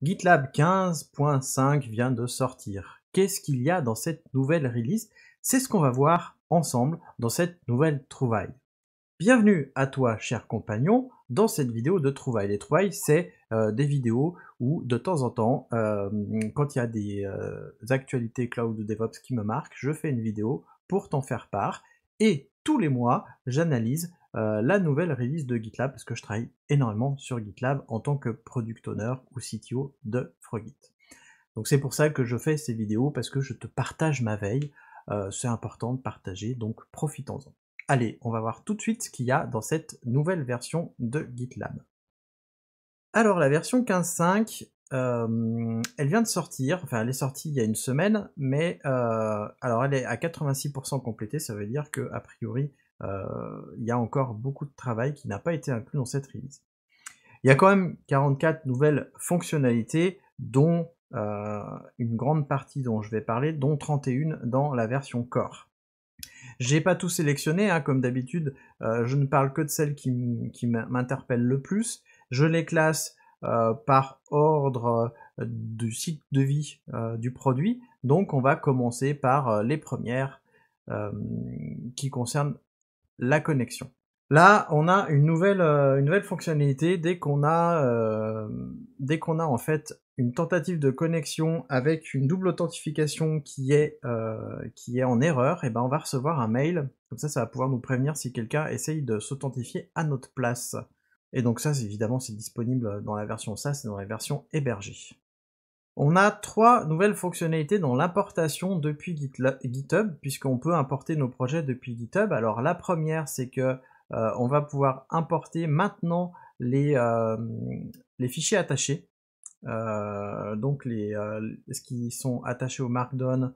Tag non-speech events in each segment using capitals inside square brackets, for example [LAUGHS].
GitLab 15.5 vient de sortir. Qu'est-ce qu'il y a dans cette nouvelle release? C'est ce qu'on va voir ensemble dans cette nouvelle trouvaille. Bienvenue à toi, cher compagnon, dans cette vidéo de trouvailles. Les trouvailles, c'est euh, des vidéos où, de temps en temps, euh, quand il y a des euh, actualités cloud ou DevOps qui me marquent, je fais une vidéo pour t'en faire part. Et tous les mois, j'analyse euh, la nouvelle release de GitLab parce que je travaille énormément sur GitLab en tant que product owner ou CTO de Frogit. Donc c'est pour ça que je fais ces vidéos parce que je te partage ma veille. Euh, c'est important de partager, donc profitons-en. Allez, on va voir tout de suite ce qu'il y a dans cette nouvelle version de GitLab. Alors la version 15.5, euh, elle vient de sortir, enfin elle est sortie il y a une semaine, mais alors elle est à 86% complétée, ça veut dire que a priori il y a encore beaucoup de travail qui n'a pas été inclus dans cette release. Il y a quand même 44 nouvelles fonctionnalités, dont euh, une grande partie dont je vais parler, dont 31 dans la version Core. J'ai pas tout sélectionné, hein, comme d'habitude, euh, je ne parle que de celles qui, qui m'interpellent le plus. Je les classe par ordre du cycle de vie du produit, donc on va commencer par les premières qui concernent la connexion. Là, on a une nouvelle, euh, fonctionnalité dès qu'on a, euh, dès qu'on a en fait une tentative de connexion avec une double authentification qui est, euh, en erreur, et ben on va recevoir un mail. Comme ça, ça va pouvoir nous prévenir si quelqu'un essaye de s'authentifier à notre place. Et donc ça, évidemment, c'est disponible dans la version SaaS et dans la version hébergée. On a trois nouvelles fonctionnalités dans l'importation depuis GitHub, puisqu'on peut importer nos projets depuis GitHub. Alors la première, c'est que euh, on va pouvoir importer maintenant les, euh, fichiers attachés, euh, donc les, ce qui sont attachés au Markdown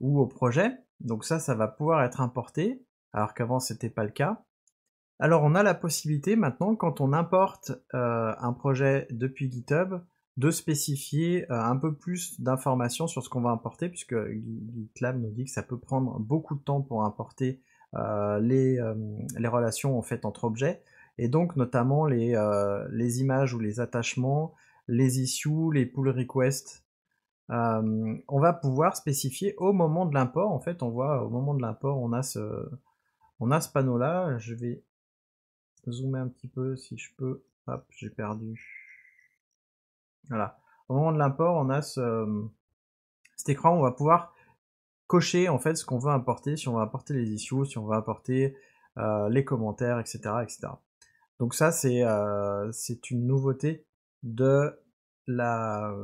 ou au projet. Donc ça, ça va pouvoir être importé, alors qu'avant c'était pas le cas. Alors on a la possibilité maintenant, quand on importe un projet depuis GitHub, de spécifier euh, un peu plus d'informations sur ce qu'on va importer, puisque GitLab nous dit que ça peut prendre beaucoup de temps pour importer euh, les, euh, les, relations en fait entre objets, et donc notamment les, les images ou les attachements, les issues, les pull requests. on va pouvoir spécifier au moment de l'import. En fait, on voit au moment de l'import, on a ce, on a ce panneau-là. Je vais zoomer un petit peu si je peux. Hop, j'ai perdu. Voilà. Au moment de l'import, on a ce, cet écran où on va pouvoir cocher en fait ce qu'on veut importer, si on veut importer les issues, si on veut importer euh, les commentaires, etc., etc. Donc ça, c'est euh, une nouveauté de la,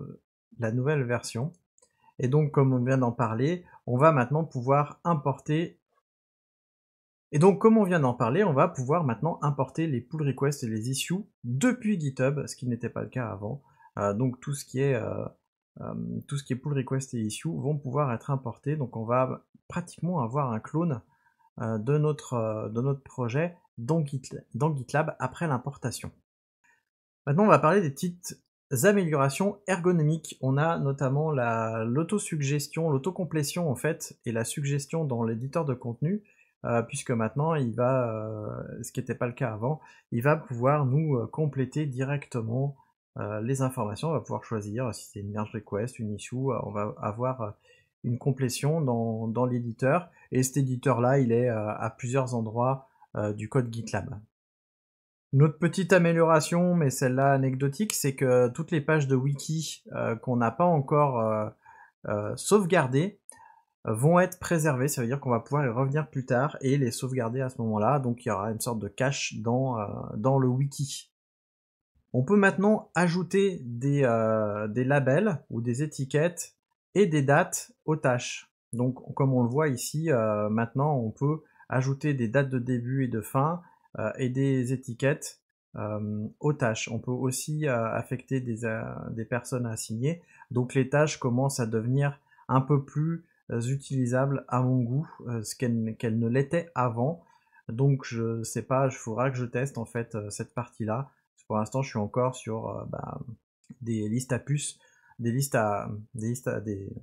la nouvelle version. Et donc, comme on vient d'en parler, on va maintenant pouvoir importer et donc, comme on vient d'en parler, on va pouvoir maintenant importer les pull requests et les issues depuis GitHub, ce qui n'était pas le cas avant. Euh, donc tout ce qui est euh, euh, tout ce qui est pull request et issue vont pouvoir être importés. Donc on va pratiquement avoir un clone de, notre, de notre projet dans, dans GitLab après l'importation. Maintenant on va parler des petites améliorations ergonomiques. On a notamment l'autosuggestion, l'autocomplétion en fait, et la suggestion dans l'éditeur de contenu, puisque maintenant il va, ce qui n'était pas le cas avant, il va pouvoir nous compléter directement les informations, on va pouvoir choisir si c'est une merge request, une issue, euh, on va avoir euh, une complétion dans, l'éditeur, et cet éditeur-là, il est à plusieurs endroits du code GitLab. Une autre petite amélioration, mais celle-là anecdotique, c'est que toutes les pages de wiki qu'on n'a pas encore sauvegardées vont être préservées, ça veut dire qu'on va pouvoir y revenir plus tard et les sauvegarder à ce moment-là, donc il y aura une sorte de cache dans le wiki. On peut maintenant ajouter euh, des, labels ou des étiquettes et des dates aux tâches. Donc comme on le voit ici, euh, maintenant on peut ajouter des dates de début et de fin euh, et des étiquettes aux tâches. On peut aussi affecter des, des, personnes assignées. Donc les tâches commencent à devenir un peu plus utilisables à mon goût, ce qu'elles ne l'étaient avant. Donc je sais pas, il faudra que je teste en fait cette partie-là pour l'instant, je suis encore sur euh, bah, des listes à puces, des listes à, des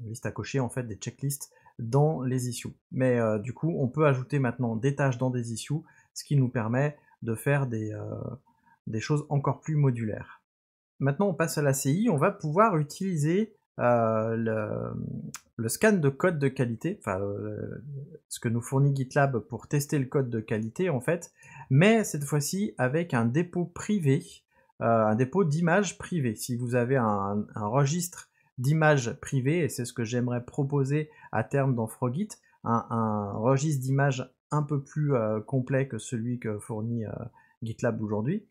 listes à, cocher, en fait, des checklists dans les issues. Mais euh, du coup, on peut ajouter maintenant des tâches dans des issues, ce qui nous permet de faire des, euh, des choses encore plus modulaires. maintenant on passe à la CI, on va pouvoir utiliser le, scan de code de qualité, enfin ce que nous fournit GitLab pour tester le code de qualité en fait, mais cette fois-ci avec un dépôt privé, un dépôt d'images privées. Si vous avez un, registre d'images privées, et c'est ce que j'aimerais proposer à terme dans Frogit, un, registre d'images un peu plus complet que celui que fournit GitLab aujourd'hui,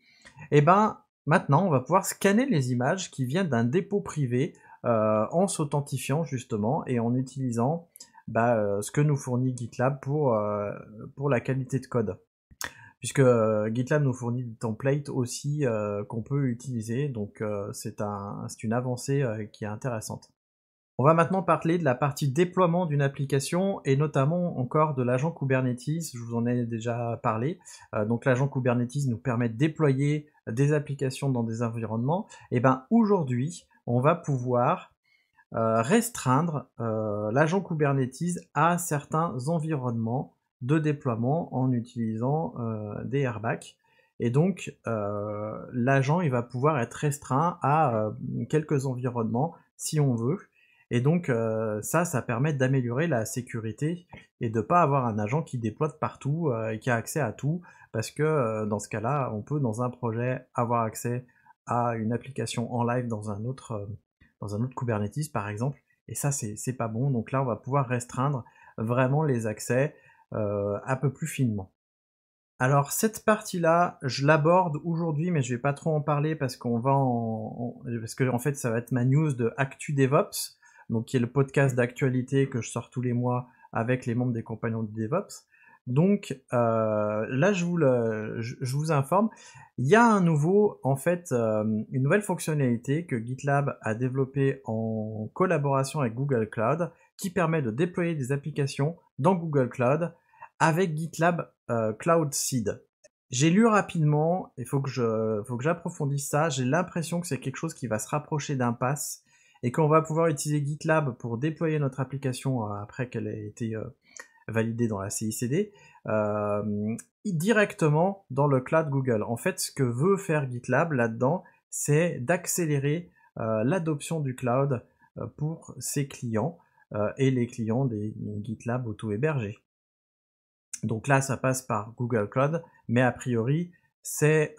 et eh ben maintenant on va pouvoir scanner les images qui viennent d'un dépôt privé euh, en s'authentifiant justement et en utilisant bah, euh, ce que nous fournit GitLab pour, euh, la qualité de code. Puisque GitLab nous fournit des templates aussi qu'on peut utiliser, donc c'est un, une avancée qui est intéressante. On va maintenant parler de la partie déploiement d'une application et notamment encore de l'agent Kubernetes. Je vous en ai déjà parlé. donc l'agent Kubernetes nous permet de déployer des applications dans des environnements. Et ben aujourd'hui, on va pouvoir euh, restreindre euh, l'agent Kubernetes à certains environnements de déploiement en utilisant euh, des airbags. Et donc, l'agent, il va pouvoir être restreint à quelques environnements si on veut. Et donc, ça, ça permet d'améliorer la sécurité et de ne pas avoir un agent qui déploie partout et qui a accès à tout. Parce que dans ce cas-là, on peut, dans un projet, avoir accès à une application en live dans un autre, euh, dans un autre Kubernetes par exemple. Et ça, c'est pas bon. Donc là, on va pouvoir restreindre vraiment les accès euh, un peu plus finement. Alors cette partie-là, je l'aborde aujourd'hui, mais je vais pas trop en parler parce qu'on va en, parce que en fait ça va être ma news de Actu DevOps, donc qui est le podcast d'actualité que je sors tous les mois avec les membres des compagnons de DevOps. Donc euh, là, je vous, vous, informe, il y a un nouveau, en fait, euh, une nouvelle fonctionnalité que GitLab a développée en collaboration avec Google Cloud, qui permet de déployer des applications dans Google Cloud avec GitLab euh, Cloud Seed. J'ai lu rapidement, il faut que je, faut que j'approfondisse ça. J'ai l'impression que c'est quelque chose qui va se rapprocher d'un pass et qu'on va pouvoir utiliser GitLab pour déployer notre application après qu'elle ait été validé dans la CICD, euh, directement dans le cloud Google. En fait, ce que veut faire GitLab là-dedans, c'est d'accélérer euh, l'adoption du cloud euh, pour ses clients et les clients des GitLab auto-hébergés. Donc là, ça passe par Google Cloud, mais a priori, c'est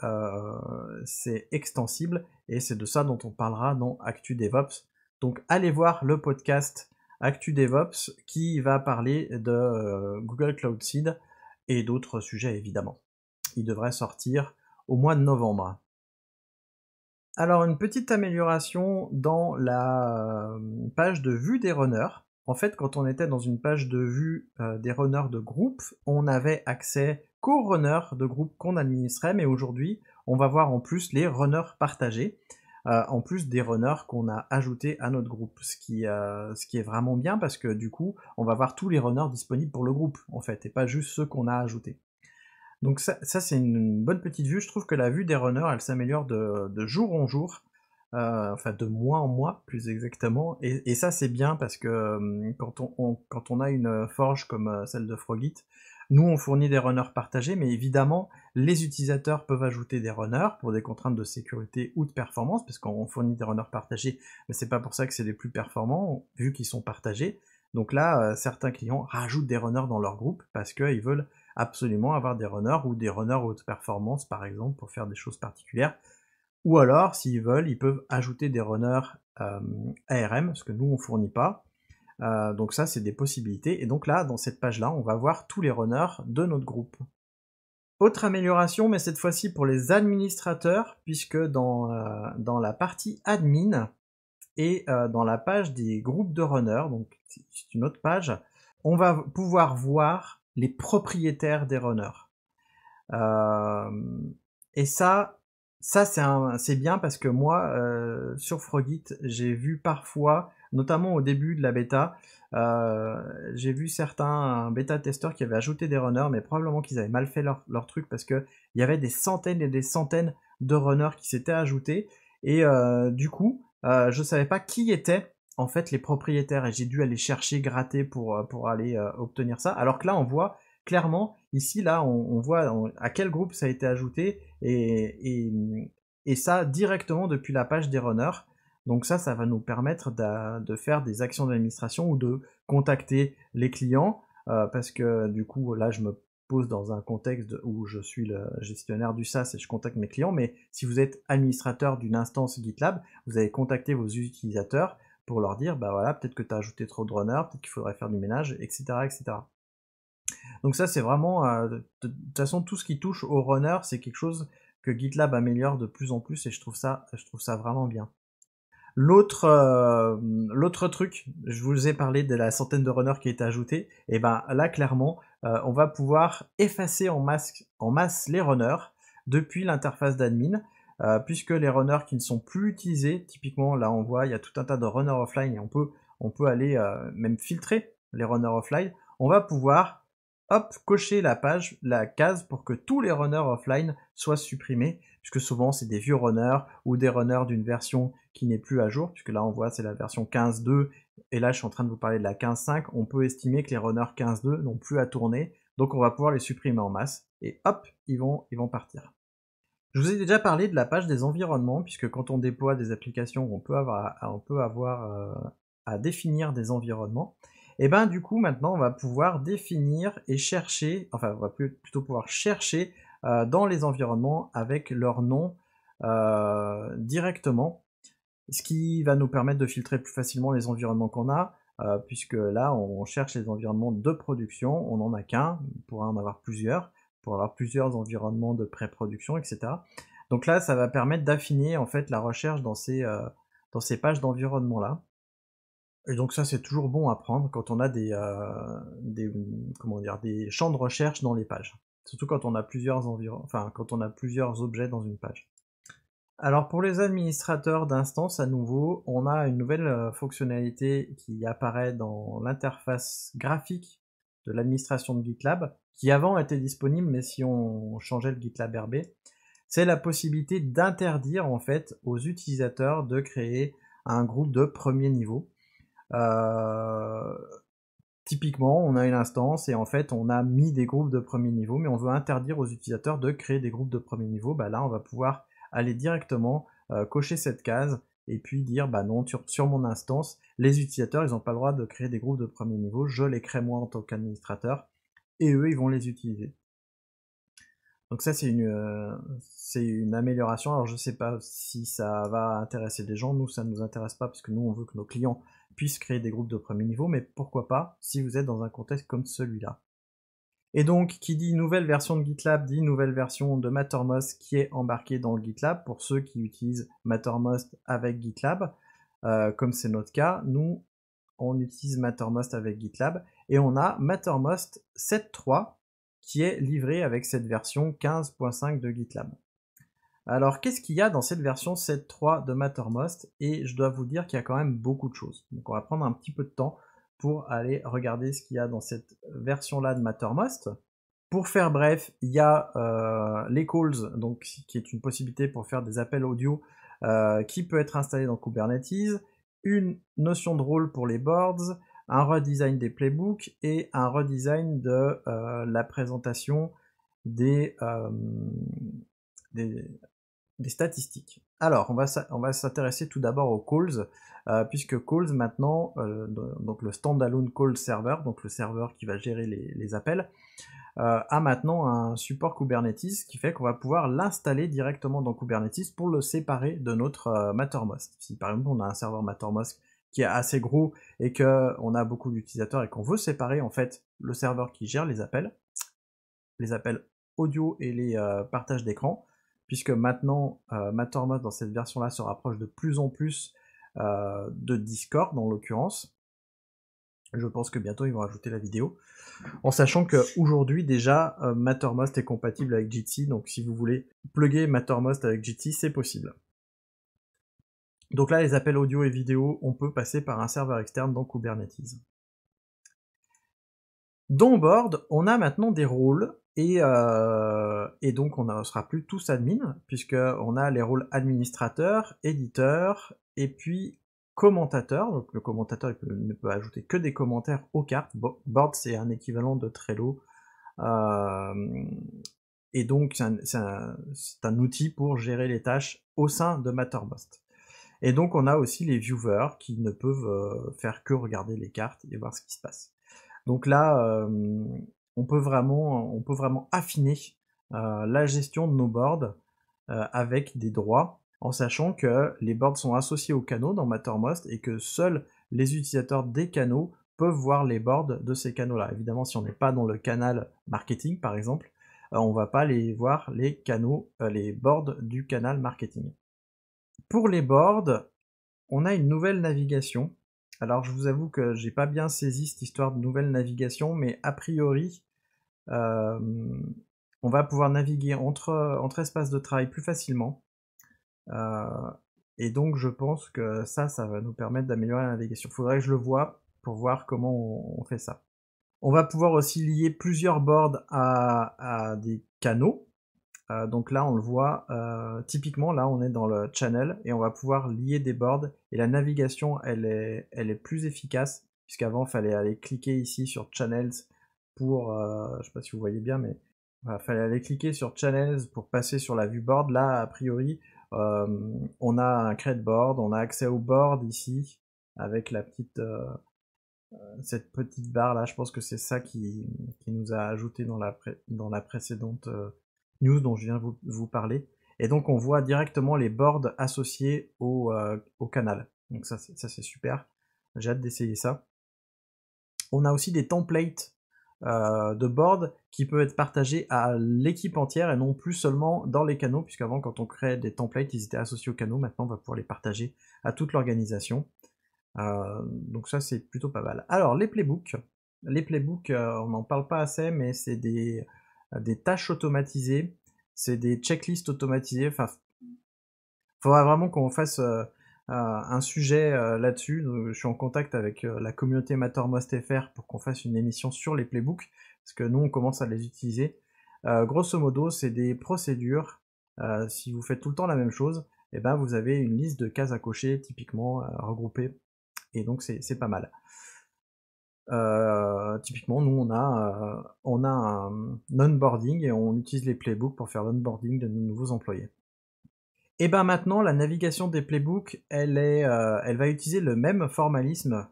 extensible et c'est de ça dont on parlera dans Actu DevOps. Donc allez voir le podcast Actu DevOps qui va parler de euh, Google Cloud Seed et d'autres sujets évidemment. Il devrait sortir au mois de novembre. Alors une petite amélioration dans la euh, page de vue des runners. En fait, quand on était dans une page de vue euh, des runners de groupe, on avait accès qu'aux runners de groupe qu'on administrait, mais aujourd'hui, on va voir en plus les runners partagés. Euh, en plus des runners qu'on a ajoutés à notre groupe, ce qui, euh, ce qui est vraiment bien parce que du coup, on va voir tous les runners disponibles pour le groupe, en fait, et pas juste ceux qu'on a ajoutés. Donc ça, c'est une bonne petite vue. Je trouve que la vue des runners, elle s'améliore de, jour en jour, euh, enfin de mois en mois plus exactement. Et, ça c'est bien parce que quand on, quand on a une forge comme celle de Frogit, nous, on fournit des runners partagés, mais évidemment, les utilisateurs peuvent ajouter des runners pour des contraintes de sécurité ou de performance, parce qu'on fournit des runners partagés, mais c'est pas pour ça que c'est les plus performants, vu qu'ils sont partagés. Donc là, euh, certains clients rajoutent des runners dans leur groupe parce qu'ils veulent absolument avoir des runners ou des runners haute performance, par exemple, pour faire des choses particulières. Ou alors, s'ils veulent, ils peuvent ajouter des runners euh, ARM, ce que nous, on fournit pas. Euh, donc ça, c'est des possibilités. Et donc là, dans cette page-là, on va voir tous les runners de notre groupe. Autre amélioration, mais cette fois-ci pour les administrateurs, puisque dans, euh, la partie admin et euh, dans la page des groupes de runners, donc c'est une autre page, on va pouvoir voir les propriétaires des runners. et ça, ça c'est bien parce que moi, sur Frogit, j'ai vu parfois notamment au début de la bêta. Euh, j'ai vu certains bêta-testeurs qui avaient ajouté des runners, mais probablement qu'ils avaient mal fait leur, truc parce qu'il y avait des centaines et des centaines de runners qui s'étaient ajoutés. Et euh, du coup, euh, je ne savais pas qui étaient en fait les propriétaires et j'ai dû aller chercher, gratter pour, aller obtenir ça. Alors que là, on voit clairement, ici, là, on, voit à quel groupe ça a été ajouté et ça directement depuis la page des runners. Donc ça, ça va nous permettre de, faire des actions d'administration ou de contacter les clients, euh, parce que du coup, là, je me pose dans un contexte où je suis le gestionnaire du SaaS et je contacte mes clients, mais si vous êtes administrateur d'une instance GitLab, vous allez contacter vos utilisateurs pour leur dire, bah voilà, peut-être que tu as ajouté trop de runners, peut-être qu'il faudrait faire du ménage, etc. etc. Donc ça, c'est vraiment, euh, de, toute façon, tout ce qui touche aux runners, c'est quelque chose que GitLab améliore de plus en plus et je trouve ça, je trouve ça vraiment bien. L'autre, euh, l'autre truc, je vous ai parlé de la centaine de runners qui été ajoutée, et ben là clairement, euh, on va pouvoir effacer en masse, les runners depuis l'interface d'admin, euh, puisque les runners qui ne sont plus utilisés, typiquement là on voit il y a tout un tas de runners offline et on peut, aller même filtrer les runners offline, on va pouvoir cocher la page, la case pour que tous les runners offline soient supprimés, puisque souvent c'est des vieux runners ou des runners d'une version qui n'est plus à jour, puisque là on voit c'est la version 15.2, et là je suis en train de vous parler de la 15.5, on peut estimer que les runners 15.2 n'ont plus à tourner, donc on va pouvoir les supprimer en masse, et hop, ils vont, ils vont partir. Je vous ai déjà parlé de la page des environnements, puisque quand on déploie des applications, on peut avoir, euh, à définir des environnements. Et ben du coup maintenant on va pouvoir définir et chercher, enfin on va plutôt pouvoir chercher euh, dans les environnements avec leur nom euh, directement, ce qui va nous permettre de filtrer plus facilement les environnements qu'on a, euh, puisque là on cherche les environnements de production, on n'en a qu'un, on pourra en avoir plusieurs, pour avoir plusieurs environnements de pré-production, etc. Donc là ça va permettre d'affiner en fait la recherche dans ces, dans ces pages d'environnement là. Et donc ça c'est toujours bon à prendre quand on a des, des, comment dire, des champs de recherche dans les pages. Surtout quand on a plusieurs environ, enfin quand on a plusieurs objets dans une page. Alors pour les administrateurs d'instances, à nouveau, on a une nouvelle euh, fonctionnalité qui apparaît dans l'interface graphique de l'administration de GitLab, qui avant était disponible, mais si on changeait le GitLab RB, c'est la possibilité d'interdire en fait aux utilisateurs de créer un groupe de premier niveau. Euh, typiquement, on a une instance et en fait, on a mis des groupes de premier niveau, mais on veut interdire aux utilisateurs de créer des groupes de premier niveau. Bah là, on va pouvoir aller directement euh, cocher cette case et puis dire bah non sur, mon instance les utilisateurs ils n'ont pas le droit de créer des groupes de premier niveau. Je les crée moi en tant qu'administrateur et eux ils vont les utiliser. Donc ça c'est une euh, c'est une amélioration. Alors je sais pas si ça va intéresser des gens. Nous ça ne nous intéresse pas parce que nous on veut que nos clients puisse créer des groupes de premier niveau, mais pourquoi pas si vous êtes dans un contexte comme celui-là. Et donc, qui dit nouvelle version de GitLab, dit nouvelle version de Mattermost qui est embarquée dans le GitLab. Pour ceux qui utilisent Mattermost avec GitLab, euh, comme c'est notre cas, nous, on utilise Mattermost avec GitLab et on a Mattermost 7.3 qui est livré avec cette version 15.5 de GitLab. Alors, qu'est-ce qu'il y a dans cette version 7.3 de Mattermost? Et je dois vous dire qu'il y a quand même beaucoup de choses. Donc, on va prendre un petit peu de temps pour aller regarder ce qu'il y a dans cette version-là de Mattermost. Pour faire bref, il y a euh, les calls, qui est une possibilité pour faire des appels audio euh, qui peut être installé dans Kubernetes, une notion de rôle pour les boards, un redesign des playbooks et un redesign de euh, la présentation des, des statistiques. Alors, on va, s'intéresser tout d'abord aux calls, euh, puisque calls maintenant, euh, donc le standalone call server, donc le serveur qui va gérer les, appels, euh, a maintenant un support Kubernetes qui fait qu'on va pouvoir l'installer directement dans Kubernetes pour le séparer de notre Mattermost. Si par exemple on a un serveur Mattermost qui est assez gros et qu'on a beaucoup d'utilisateurs et qu'on veut séparer en fait le serveur qui gère les appels, les appels audio et les partages d'écran, puisque maintenant euh, Mattermost dans cette version-là se rapproche de plus en plus euh, de Discord en l'occurrence. Je pense que bientôt ils vont ajouter la vidéo. En sachant qu'aujourd'hui déjà euh, Mattermost est compatible avec Jitsi, donc si vous voulez plugger Mattermost avec Jitsi, c'est possible. Donc là les appels audio et vidéo, on peut passer par un serveur externe dans Kubernetes. Dans Board, on a maintenant des rôles euh, et, donc on ne sera plus tous admin, puisqu'on a les rôles administrateur, éditeur, et puis commentateur. Donc le commentateur ne peut ajouter que des commentaires aux cartes. Board c'est un équivalent de Trello. Euh, et donc c'est un, outil pour gérer les tâches au sein de Mattermost. Et donc on a aussi les viewers qui ne peuvent euh, faire que regarder les cartes et voir ce qui se passe. Donc là, on, peut vraiment, on peut vraiment affiner euh, la gestion de nos boards avec des droits, en sachant que les boards sont associés aux canaux dans Mattermost et que seuls les utilisateurs des canaux peuvent voir les boards de ces canaux-là. Évidemment, si on n'est pas dans le canal marketing, par exemple, on va pas les voir les canaux, les boards du canal marketing. Pour les boards, on a une nouvelle navigation. Alors je vous avoue que j'ai pas bien saisi cette histoire de nouvelle navigation, mais a priori, euh, on va pouvoir naviguer entre, espaces de travail plus facilement. Euh, et donc je pense que ça, ça va nous permettre d'améliorer la navigation. Il faudrait que je le vois pour voir comment on, fait ça. On va pouvoir aussi lier plusieurs boards à des canaux. Euh, donc là, on le voit, typiquement, là, on est dans le channel et on va pouvoir lier des boards et la navigation, elle est plus efficace puisqu'avant, il fallait aller cliquer ici sur channels pour, euh, je sais pas si vous voyez bien, mais il fallait aller cliquer sur channels pour passer sur la vue board. Là, a priori, on a un create board, on a accès au board ici avec la petite, cette petite barre là. Je pense que c'est ça qui, nous a ajouté dans la, dans la précédente news dont je viens vous, vous parler. Et donc on voit directement les boards associés au, euh, au canal. Donc ça c'est super. J'ai hâte d'essayer ça. On a aussi des templates euh, de boards qui peuvent être partagés à l'équipe entière et non plus seulement dans les canaux, puisqu'avant quand on crée des templates, ils étaient associés aux canaux, maintenant on va pouvoir les partager à toute l'organisation. Euh, donc ça c'est plutôt pas mal. Alors les playbooks, les playbooks on n'en parle pas assez, mais c'est des, des tâches automatisées, c'est des checklists automatisées. Enfin, faudra vraiment qu'on fasse euh, euh, un sujet euh, là-dessus. Je suis en contact avec la communauté Mattermost FR pour qu'on fasse une émission sur les playbooks, parce que nous on commence à les utiliser. grosso modo, c'est des procédures. si vous faites tout le temps la même chose, eh ben vous avez une liste de cases à cocher typiquement regroupées, et donc c'est pas mal. Euh, typiquement, nous, on a, euh, on a un onboarding et on utilise les playbooks pour faire l'onboarding de nos nouveaux employés. Et ben maintenant, la navigation des playbooks, elle, est, euh, elle va utiliser le même formalisme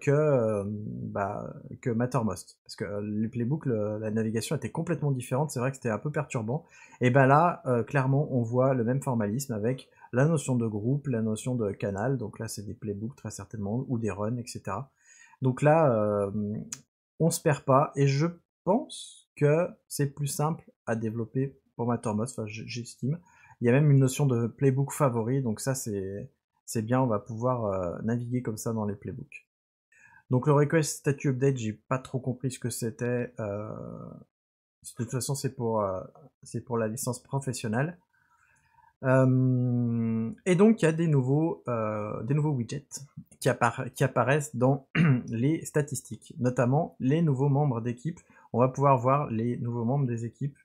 que, bah, que Mattermost. Parce que les playbooks, la navigation était complètement différente, c'est vrai que c'était un peu perturbant. Et ben là, clairement, on voit le même formalisme avec la notion de groupe, la notion de canal, donc là c'est des playbooks très certainement, ou des runs, etc. Donc là, euh, on se perd pas et je pense que c'est plus simple à développer pour Mattermost, enfin j'estime. Il y a même une notion de playbook favori, donc ça c'est c'est bien, on va pouvoir euh, naviguer comme ça dans les playbooks. Donc le request statue update, j'ai pas trop compris ce que c'était. Euh, de toute façon, c'est pour c'est pour la licence professionnelle. Euh, et donc il y a des nouveaux, euh, des nouveaux widgets qui, apparaissent dans [CLEARS THROAT] les statistiques, notamment les nouveaux membres d'équipe. On va pouvoir voir les nouveaux membres des équipes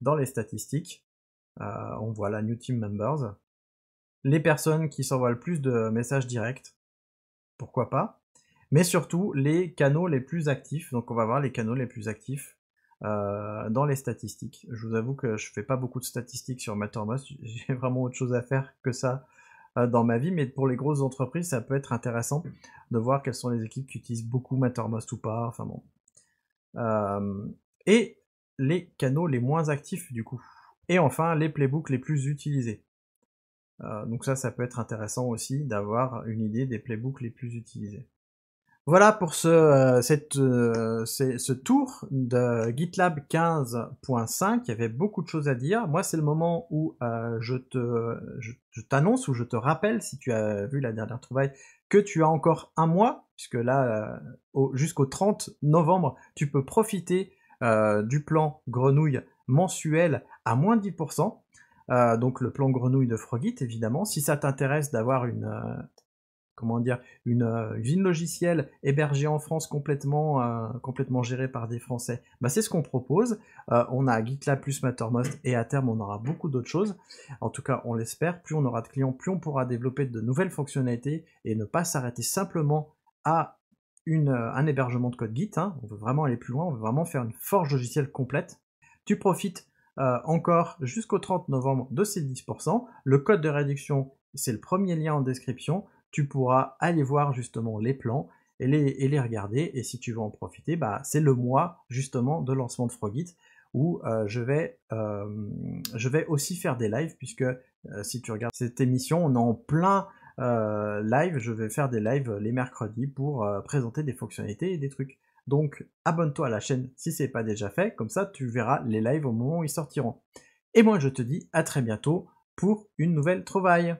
dans les statistiques. Euh, on voit la New Team Members. Les personnes qui s'envoient le plus de messages directs, pourquoi pas. Mais surtout les canaux les plus actifs. Donc on va voir les canaux les plus actifs euh, dans les statistiques. Je vous avoue que je fais pas beaucoup de statistiques sur Mattermost, [LAUGHS] j'ai vraiment autre chose à faire que ça euh, dans ma vie, mais pour les grosses entreprises, ça peut être intéressant de voir quelles sont les équipes qui utilisent beaucoup Mattermost ou pas, enfin et les canaux les moins actifs du coup. Et enfin, les playbooks les plus utilisés. donc ça, ça peut être intéressant aussi d'avoir une idée des playbooks les plus utilisés. Voilà pour ce, euh, cette, euh, ce tour de GitLab 15.5. Il y avait beaucoup de choses à dire. Moi, c'est le moment où euh, je je, t'annonce ou je te rappelle, si tu as vu la dernière trouvaille, que tu as encore un mois, puisque là, jusqu'au 30 novembre, tu peux profiter du plan grenouille mensuel à moins 10%. donc le plan grenouille de Frogit, évidemment. Si ça t'intéresse d'avoir une, comment dire, une, euh, logicielle hébergée en France complètement, euh, complètement gérée par des Français, bah, c'est ce qu'on propose. Euh, on a GitLab plus Mattermost et à terme on aura beaucoup d'autres choses. En tout cas, on l'espère. Plus on aura de clients, plus on pourra développer de nouvelles fonctionnalités et ne pas s'arrêter simplement à un hébergement de code Git. Hein. On veut vraiment aller plus loin, on veut vraiment faire une forge logicielle complète. Tu profites euh, encore jusqu'au 30 novembre de ces 10%. Le code de réduction, c'est le premier lien en description. Tu pourras aller voir justement les plans et les, regarder. Et si tu veux en profiter, bah, c'est le mois justement de lancement de Frogit où euh, je, vais, euh, je vais aussi faire des lives, puisque si tu regardes cette émission, on est en plein live, je vais faire des lives les mercredis pour présenter des fonctionnalités et des trucs. Donc abonne-toi à la chaîne si ce n'est pas déjà fait, comme ça tu verras les lives au moment où ils sortiront. Et moi je te dis à très bientôt pour une nouvelle trouvaille.